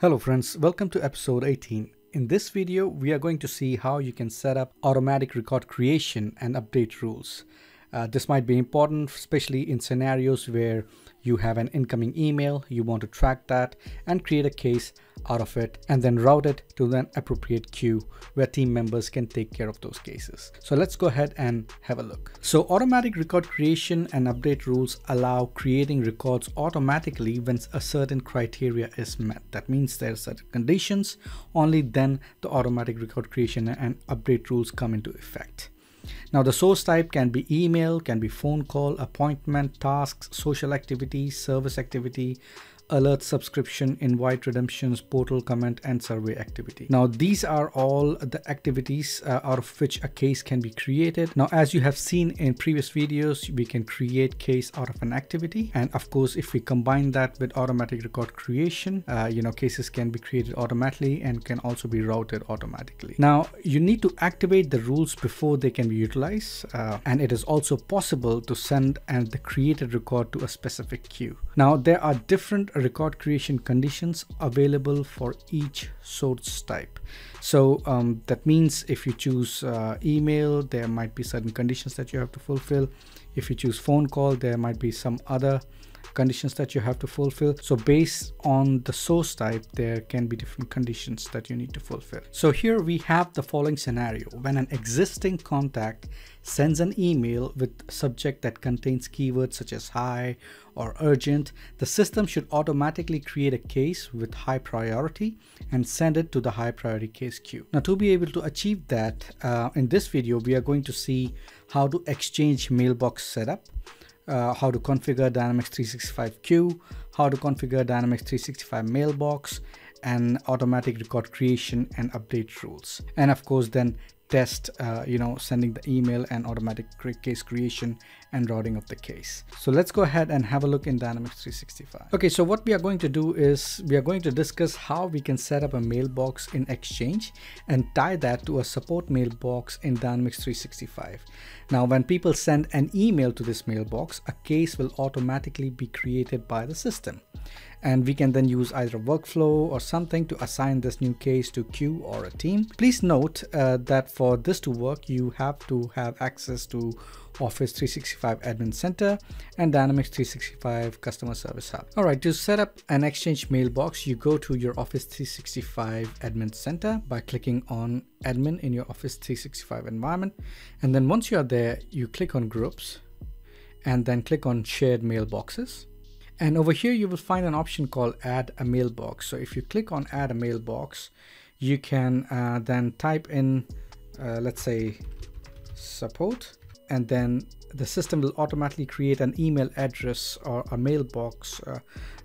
Hello friends, welcome to episode 18. In this video, we are going to see how you can set up automatic record creation and update rules. Uh, this might be important, especially in scenarios where you have an incoming email, you want to track that and create a case out of it and then route it to an appropriate queue where team members can take care of those cases. So let's go ahead and have a look. So automatic record creation and update rules allow creating records automatically when a certain criteria is met. That means there are certain conditions, only then the automatic record creation and update rules come into effect. Now the source type can be email, can be phone call, appointment, tasks, social activity, service activity, alert subscription, invite redemptions, portal comment, and survey activity. Now, these are all the activities uh, out of which a case can be created. Now, as you have seen in previous videos, we can create case out of an activity. And of course, if we combine that with automatic record creation, uh, you know, cases can be created automatically and can also be routed automatically. Now, you need to activate the rules before they can be utilized. Uh, and it is also possible to send and the created record to a specific queue. Now, there are different record creation conditions available for each source type. So um, that means if you choose uh, email, there might be certain conditions that you have to fulfill. If you choose phone call, there might be some other conditions that you have to fulfill. So based on the source type, there can be different conditions that you need to fulfill. So here we have the following scenario. When an existing contact sends an email with subject that contains keywords such as high or urgent, the system should automatically create a case with high priority and send it to the high priority case queue. Now to be able to achieve that, uh, in this video, we are going to see how to exchange mailbox setup uh, how to configure Dynamics 365 queue, how to configure Dynamics 365 mailbox, and automatic record creation and update rules. And of course, then test, uh, you know, sending the email and automatic case creation and routing of the case. So let's go ahead and have a look in Dynamics 365. Okay, so what we are going to do is we are going to discuss how we can set up a mailbox in Exchange and tie that to a support mailbox in Dynamics 365. Now, when people send an email to this mailbox, a case will automatically be created by the system and we can then use either a workflow or something to assign this new case to queue or a team. Please note uh, that for this to work, you have to have access to Office 365 Admin Center and Dynamics 365 Customer Service Hub. All right, to set up an Exchange mailbox, you go to your Office 365 Admin Center by clicking on Admin in your Office 365 environment. And then once you are there, you click on Groups and then click on Shared Mailboxes. And over here, you will find an option called add a mailbox. So if you click on add a mailbox, you can uh, then type in, uh, let's say support, and then the system will automatically create an email address or a mailbox uh,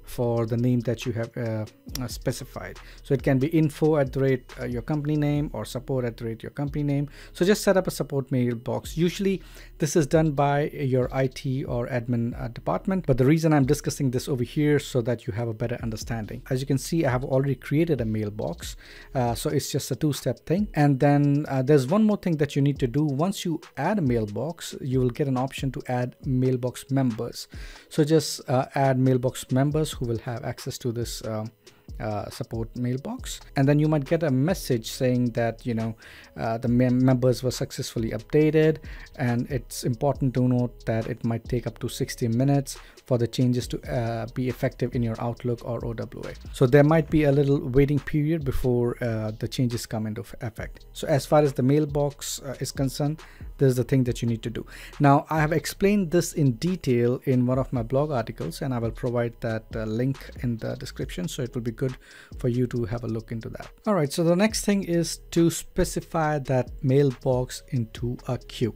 for the name that you have uh, specified. So it can be info at the rate uh, your company name or support at the rate your company name. So just set up a support mailbox. Usually this is done by your IT or admin uh, department. But the reason I'm discussing this over here so that you have a better understanding. As you can see, I have already created a mailbox. Uh, so it's just a two-step thing. And then uh, there's one more thing that you need to do. Once you add a mailbox, you will get an option to add mailbox members. So just add mailbox members who will have access to this um, uh, support mailbox and then you might get a message saying that you know uh, the mem members were successfully updated and it's important to note that it might take up to 60 minutes for the changes to uh, be effective in your Outlook or OWA. So there might be a little waiting period before uh, the changes come into effect. So as far as the mailbox uh, is concerned, this is the thing that you need to do. Now I have explained this in detail in one of my blog articles and I will provide that link in the description. So it will be good for you to have a look into that. All right, so the next thing is to specify that mailbox into a queue.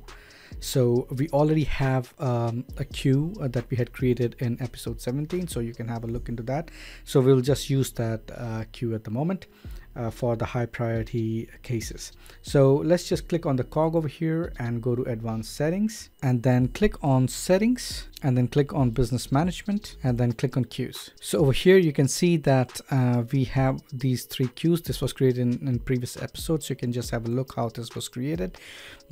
So we already have um, a queue uh, that we had created in episode 17. So you can have a look into that. So we'll just use that uh, queue at the moment. Uh, for the high priority cases. So let's just click on the cog over here and go to advanced settings and then click on settings and then click on business management and then click on queues. So over here you can see that uh, we have these three queues. This was created in, in previous episodes. You can just have a look how this was created.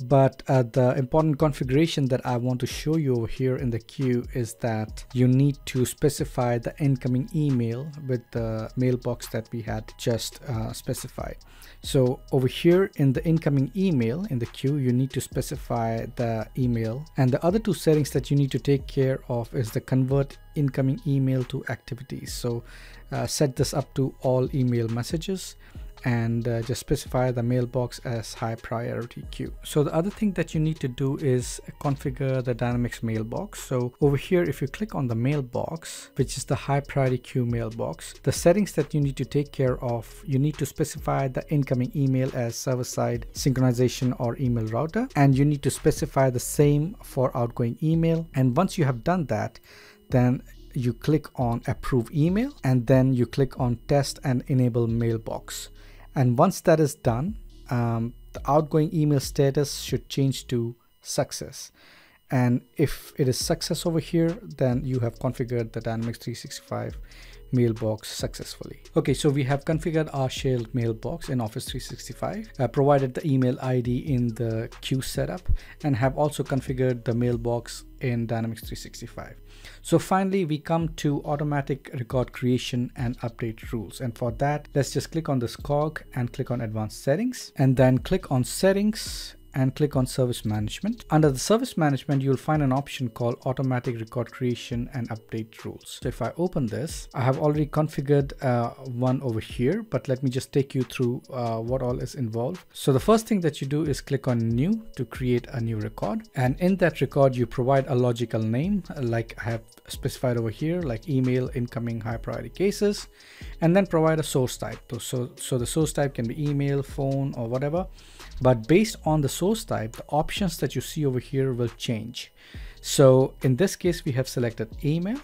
But uh, the important configuration that I want to show you over here in the queue is that you need to specify the incoming email with the mailbox that we had just uh, specified. So over here in the incoming email in the queue, you need to specify the email. And the other two settings that you need to take care of is the convert incoming email to activities. So uh, set this up to all email messages and uh, just specify the mailbox as high priority queue. So the other thing that you need to do is configure the Dynamics mailbox. So over here, if you click on the mailbox, which is the high priority queue mailbox, the settings that you need to take care of, you need to specify the incoming email as server-side synchronization or email router, and you need to specify the same for outgoing email. And once you have done that, then you click on approve email and then you click on test and enable mailbox and once that is done um, the outgoing email status should change to success. And if it is success over here then you have configured the dynamics 365 mailbox successfully. Okay, so we have configured our shared mailbox in Office 365, uh, provided the email ID in the queue setup, and have also configured the mailbox in Dynamics 365. So finally, we come to automatic record creation and update rules. And for that, let's just click on this cog and click on advanced settings and then click on settings and click on service management. Under the service management, you'll find an option called automatic record creation and update rules. So if I open this, I have already configured uh, one over here, but let me just take you through uh, what all is involved. So the first thing that you do is click on new to create a new record. And in that record, you provide a logical name like I have specified over here, like email, incoming, high priority cases, and then provide a source type. So, so the source type can be email, phone, or whatever. But based on the source type, the options that you see over here will change. So in this case, we have selected email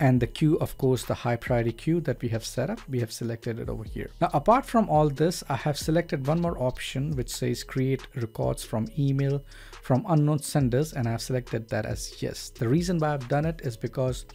and the queue, of course, the high priority queue that we have set up, we have selected it over here. Now, apart from all this, I have selected one more option which says create records from email from unknown senders and I've selected that as yes. The reason why I've done it is because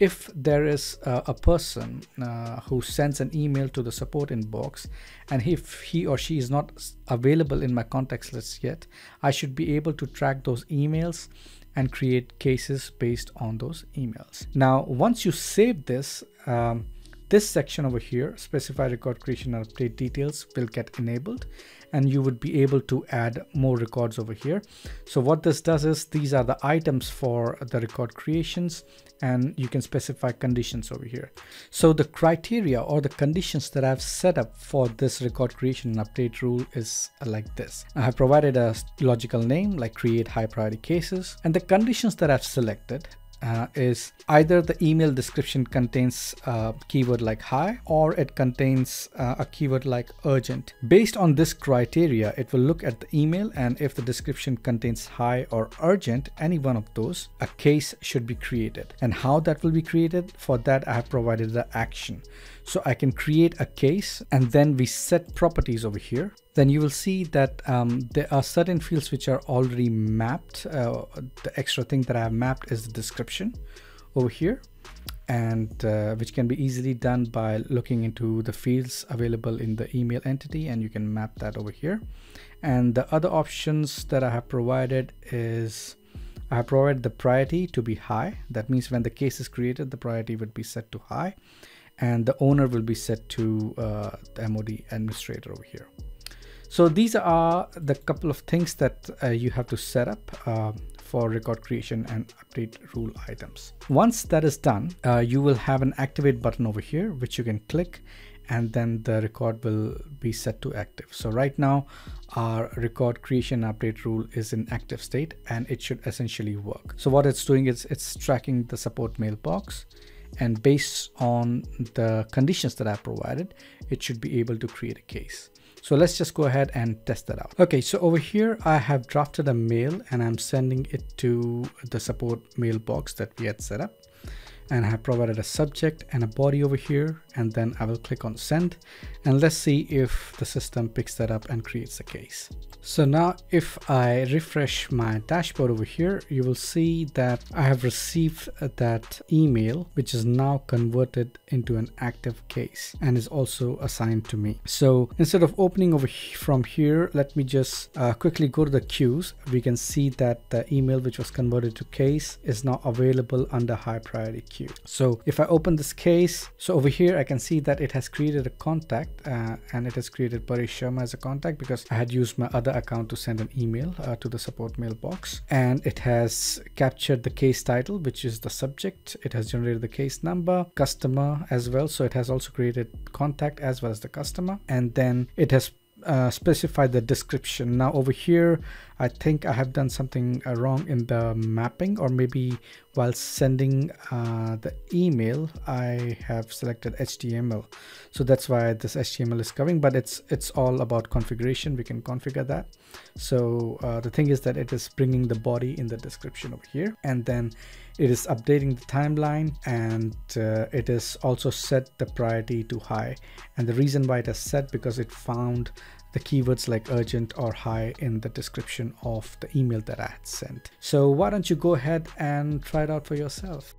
if there is uh, a person uh, who sends an email to the support inbox and if he or she is not available in my contacts list yet i should be able to track those emails and create cases based on those emails. Now once you save this um, this section over here specify record creation and update details will get enabled and you would be able to add more records over here. So what this does is these are the items for the record creations and you can specify conditions over here. So the criteria or the conditions that I've set up for this record creation and update rule is like this. I have provided a logical name like create high priority cases and the conditions that I've selected uh, is either the email description contains a keyword like high or it contains uh, a keyword like urgent. Based on this criteria, it will look at the email and if the description contains high or urgent, any one of those, a case should be created. And how that will be created, for that I have provided the action. So I can create a case and then we set properties over here. Then you will see that um, there are certain fields which are already mapped. Uh, the extra thing that I have mapped is the description over here and uh, which can be easily done by looking into the fields available in the email entity and you can map that over here. And the other options that I have provided is I have provided the priority to be high. That means when the case is created, the priority would be set to high and the owner will be set to uh, the MOD administrator over here. So these are the couple of things that uh, you have to set up uh, for record creation and update rule items. Once that is done, uh, you will have an activate button over here, which you can click and then the record will be set to active. So right now our record creation update rule is in active state and it should essentially work. So what it's doing is it's tracking the support mailbox and based on the conditions that I provided, it should be able to create a case. So let's just go ahead and test that out. Okay, so over here, I have drafted a mail and I'm sending it to the support mailbox that we had set up. And I have provided a subject and a body over here and then I will click on send and let's see if the system picks that up and creates a case. So now if I refresh my dashboard over here, you will see that I have received that email, which is now converted into an active case and is also assigned to me. So instead of opening over from here, let me just uh, quickly go to the queues. We can see that the email which was converted to case is now available under high priority queue. So if I open this case, so over here I can see that it has created a contact uh, and it has created Paresh Sharma as a contact because I had used my other account to send an email uh, to the support mailbox. And it has captured the case title which is the subject. It has generated the case number customer as well. So it has also created contact as well as the customer. And then it has uh, specify the description. Now over here, I think I have done something uh, wrong in the mapping or maybe while sending uh, the email, I have selected HTML. So that's why this HTML is coming, but it's it's all about configuration. We can configure that. So uh, the thing is that it is bringing the body in the description over here and then it is updating the timeline and uh, it is also set the priority to high and the reason why it is set because it found the keywords like urgent or high in the description of the email that I had sent. So why don't you go ahead and try it out for yourself.